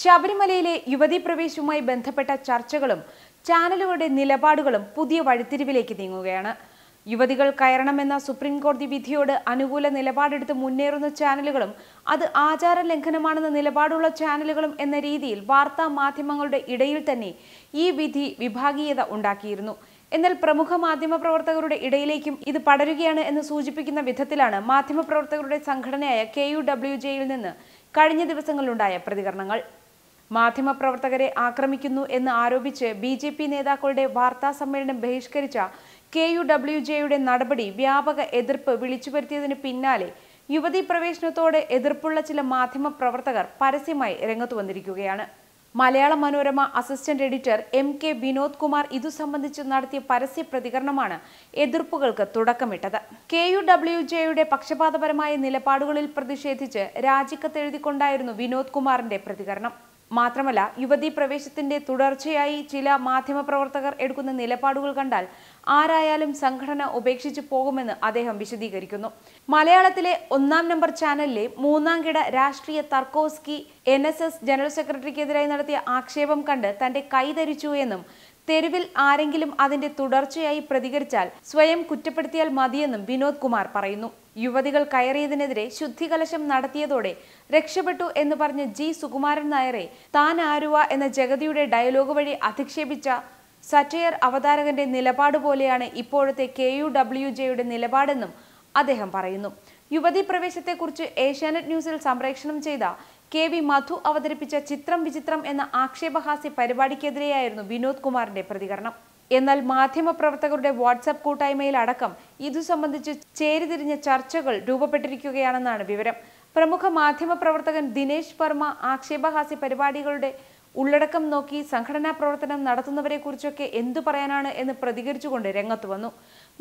ശബരിമലയിലെ യുവതീ പ്രവേശവുമായി ബന്ധപ്പെട്ട ചർച്ചകളും ചാനലുകളുടെ നിലപാടുകളും പുതിയ വഴിത്തിരിവിലേക്ക് നീങ്ങുകയാണ്. യുവതികൾ കയറണമെന്ന സുപ്രീം കോടതി വിധിയോട് അനുകൂല നിലപാടെടുത്ത് മുന്നേറുന്ന ചാനലുകളും അത് ആചാര ലംഘനമാണെന്ന നിലപാടുള്ള ചാനലുകളും എന്ന രീതിയിൽ വാർത്താ മാധ്യമങ്ങളുടെ ഇടയിൽ തന്നെ ഈ വിധി വിഭാഗീയത ഉണ്ടാക്കിയിരുന്നു. എന്നാൽ പ്രമുഖ മാധ്യമപ്രവർത്തകരുടെ ഇടയിലേക്കും ഇത് പടരുകയാണ് എന്ന് സൂചിപ്പിക്കുന്ന വിധത്തിലാണ് മാധ്യമപ്രവർത്തകരുടെ സംഘടനയായ കെ യു ഡബ്ല്യു ജെയിൽ നിന്ന് കഴിഞ്ഞ ദിവസങ്ങളിലുണ്ടായ പ്രതികരണങ്ങൾ. മാധ്യമപ്രവർത്തകരെ ആക്രമിക്കുന്നു എന്ന് ആരോപിച്ച് ബി ജെ പി നേതാക്കളുടെ വാർത്താ സമ്മേളനം ബഹിഷ്കരിച്ച കെ യു ഡബ്ല്യു ജെയുടെ നടപടി വ്യാപക എതിർപ്പ് വിളിച്ചുവരുത്തിയതിന് പിന്നാലെ യുവതി പ്രവേശനത്തോടെ എതിർപ്പുള്ള ചില മാധ്യമപ്രവർത്തകർ പരസ്യമായി രംഗത്തു വന്നിരിക്കുകയാണ്. Malayala Manorama assistant editor M K Vinod Kumar ഇതു സംബന്ധിച്ച് നടത്തിയ പരസ്യ പ്രതികരണമാണ് എതിർപ്പുകൾക്ക് തുടക്കമിട്ടത്. കെ യു ഡബ്ല്യു ജെയുടെ പക്ഷപാതപരമായ നിലപാടുകളിൽ പ്രതിഷേധിച്ച് രാജിക്കത്തെഴുതിക്കൊണ്ടായിരുന്നു വിനോദ് കുമാറിന്റെ പ്രതികരണം. മാത്രമല്ല യുവതീ പ്രവേശത്തിന്റെ തുടർച്ചയായി ചില മാധ്യമപ്രവർത്തകർ എടുക്കുന്ന നിലപാടുകൾ കണ്ടാൽ ആരായാലും സംഘടന ഉപേക്ഷിച്ചു പോകുമെന്ന് അദ്ദേഹം വിശദീകരിക്കുന്നു. മലയാളത്തിലെ ഒന്നാം നമ്പർ ചാനലിലെ മൂന്നാം കിട രാഷ്ട്രീയ തർക്കോസ്കി എൻ ജനറൽ സെക്രട്ടറിക്കെതിരായി നടത്തിയ ആക്ഷേപം കണ്ട് തന്റെ കൈതരിച്ചു എന്നും തെരുവിൽ ആരെങ്കിലും അതിന്റെ തുടർച്ചയായി പ്രതികരിച്ചാൽ സ്വയം കുറ്റപ്പെടുത്തിയാൽ മതിയെന്നും വിനോദ് കുമാർ പറയുന്നു. യുവതികൾ കയറിയതിനെതിരെ ശുദ്ധികലശം നടത്തിയതോടെ രക്ഷപ്പെട്ടു എന്ന് പറഞ്ഞ ജി. സുകുമാരൻ നായരെ താൻ ആരുവ എന്ന ജഗതിയുടെ ഡയലോഗ് വഴി അധിക്ഷേപിച്ച സറ്റയർ അവതാരകന്റെ നിലപാട് പോലെയാണ് ഇപ്പോഴത്തെ കെ യു ഡബ്ല്യു ജെയുടെ നിലപാടെന്നും അദ്ദേഹം പറയുന്നു. യുവതി പ്രവേശത്തെക്കുറിച്ച് ഏഷ്യാനെറ്റ് ന്യൂസിൽ സംപ്രേഷണം ചെയ്ത കെ വി മധു അവതരിപ്പിച്ച ചിത്രം വിചിത്രം എന്ന ആക്ഷേപഹാസ്യ പരിപാടിക്കെതിരെയായിരുന്നു വിനോദ് കുമാറിന്റെ പ്രതികരണം. എന്നാൽ മാധ്യമപ്രവർത്തകരുടെ വാട്സാപ്പ് കൂട്ടായ്മയിൽ അടക്കം ഇതു സംബന്ധിച്ച് ചേരിതിരിഞ്ഞ ചർച്ചകൾ രൂപപ്പെട്ടിരിക്കുകയാണെന്നാണ് വിവരം. പ്രമുഖ മാധ്യമപ്രവർത്തകൻ ദിനേശ് വർമ്മ ആക്ഷേപഹാസ്യ പരിപാടികളുടെ ഉള്ളടക്കം നോക്കി സംഘടനാ പ്രവർത്തനം നടത്തുന്നവരെ കുറിച്ചൊക്കെ എന്തു പറയാനാണ് എന്ന് പ്രതികരിച്ചുകൊണ്ട് രംഗത്ത് വന്നു.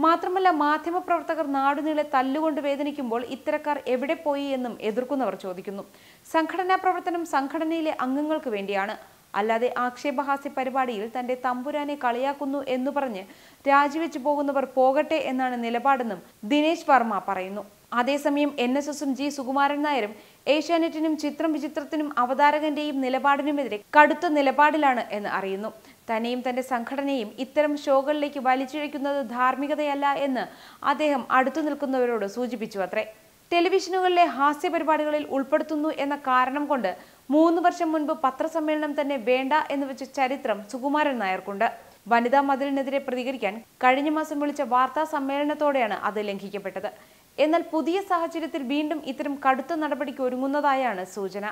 മാത്രമല്ല മാധ്യമപ്രവർത്തകർ നാടുനീളെ തല്ലുകൊണ്ട് വേദനിക്കുമ്പോൾ ഇത്തരക്കാർ എവിടെ പോയി എന്നും എതിർക്കുന്നവർ ചോദിക്കുന്നു. സംഘടനാ പ്രവർത്തനം സംഘടനയിലെ അംഗങ്ങൾക്ക് വേണ്ടിയാണ്. അല്ലാതെ ആക്ഷേപഹാസ്യ പരിപാടിയിൽ തന്റെ തമ്പുരാനെ കളിയാക്കുന്നു എന്ന് പറഞ്ഞ് രാജിവെച്ചു പോകുന്നവർ പോകട്ടെ എന്നാണ് നിലപാടെന്നും ദിനേശ് വർമ്മ പറയുന്നു. അതേസമയം എൻ എസ് എസും ജി സുകുമാരൻ നായരും ഏഷ്യാനെറ്റിനും ചിത്രം വിചിത്രത്തിനും അവതാരകന്റെയും നിലപാടിനുമെതിരെ കടുത്ത നിലപാടിലാണ് എന്ന് അറിയുന്നു. തന്നെയും തന്റെ സംഘടനയും ഇത്തരം ഷോകളിലേക്ക് വലിച്ചിഴയ്ക്കുന്നത് ധാർമ്മികതയല്ല എന്ന് അദ്ദേഹം അടുത്തു നിൽക്കുന്നവരോട് സൂചിപ്പിച്ചു അത്രേ ടെലിവിഷനുകളിലെ ഹാസ്യ പരിപാടികളിൽ ഉൾപ്പെടുത്തുന്നു എന്ന കാരണം കൊണ്ട് മൂന്ന് വർഷം മുൻപ് പത്രസമ്മേളനം തന്നെ വേണ്ട എന്ന് വെച്ച ചരിത്രം സുകുമാരൻ നായർക്കുണ്ട്. വനിതാ മതിലിനെതിരെ പ്രതികരിക്കാൻ കഴിഞ്ഞ മാസം വിളിച്ച വാർത്താ സമ്മേളനത്തോടെയാണ് അത് ലംഘിക്കപ്പെട്ടത്. എന്നാൽ പുതിയ സാഹചര്യത്തിൽ വീണ്ടും ഇത്തരം കടുത്ത നടപടിക്ക് ഒരുങ്ങുന്നതായാണ് സൂചന.